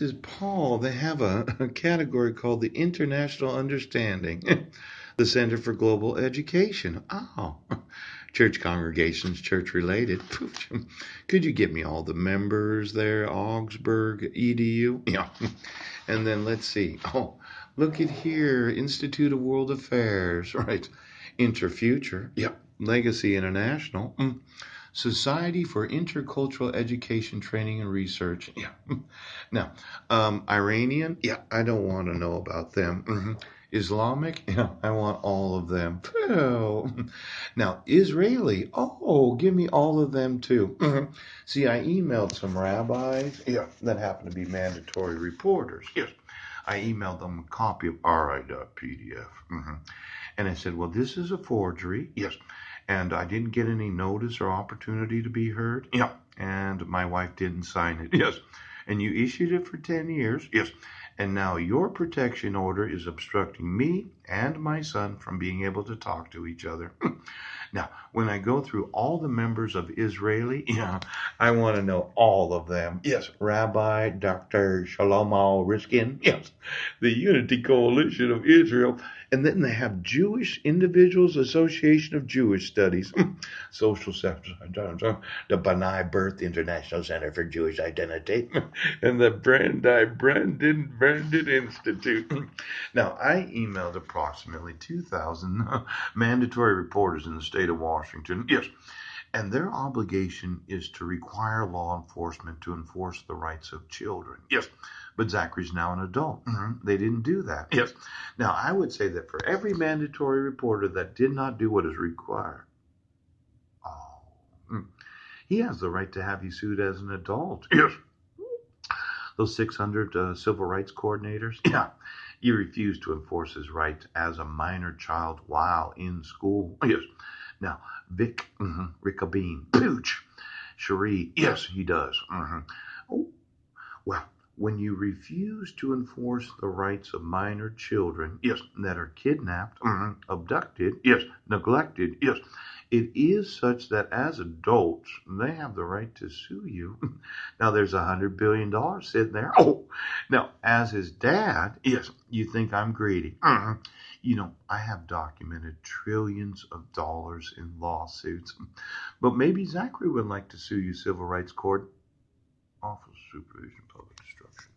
this is Paul. They have a, a category called the International Understanding, the Center for Global Education. Oh, church congregations, church related. Could you give me all the members there? Augsburg, EDU? Yeah. And then let's see. Oh, look at here. Institute of World Affairs, right? Interfuture. Yep. Legacy International. Mm. Society for Intercultural Education, Training, and Research. Yeah. Now, um, Iranian. Yeah, I don't want to know about them. hmm Islamic. Yeah, I want all of them. Now, Israeli. Oh, give me all of them too. Mhm. See, I emailed some rabbis. Yeah, that happen to be mandatory reporters. Yes. I emailed them a copy of RI.PDF. hmm And I said, well, this is a forgery. Yes and I didn't get any notice or opportunity to be heard. Yeah. And my wife didn't sign it. Yes. And you issued it for 10 years. Yes. And now your protection order is obstructing me and my son from being able to talk to each other. now, when I go through all the members of Israeli, yeah, I want to know all of them. Yes, Rabbi Dr. Shlomo Riskin. Yes, the Unity Coalition of Israel. And then they have Jewish Individuals Association of Jewish Studies, Social Sector, the B'nai B'rith International Center for Jewish Identity, and the Brandeis Brandon Brandon Institute. now, I emailed approximately 2,000 mandatory reporters in the state of Washington. Yes. And their obligation is to require law enforcement to enforce the rights of children. Yes. But Zachary's now an adult. Mhm. They didn't do that. Yes. Now, I would say that for every mandatory reporter that did not do what is required, oh, mm, he has the right to have you sued as an adult. Yes. Those 600 uh, civil rights coordinators, yeah, you refuse to enforce his right as a minor child while in school. Yes. Now, Vic, mm-hmm, Rickabine, Pooch, Cherie, yes, he does. hmm Oh, well, when you refuse to enforce the rights of minor children, yes, that are kidnapped, mhm, abducted, yes, neglected, yes, it is such that as adults, they have the right to sue you. now, there's a hundred billion dollars sitting there. Oh, now, as his dad, yes, you think I'm greedy. Mhm. You know, I have documented trillions of dollars in lawsuits. But maybe Zachary would like to sue you, Civil Rights Court. Office of Supervision Public Instruction.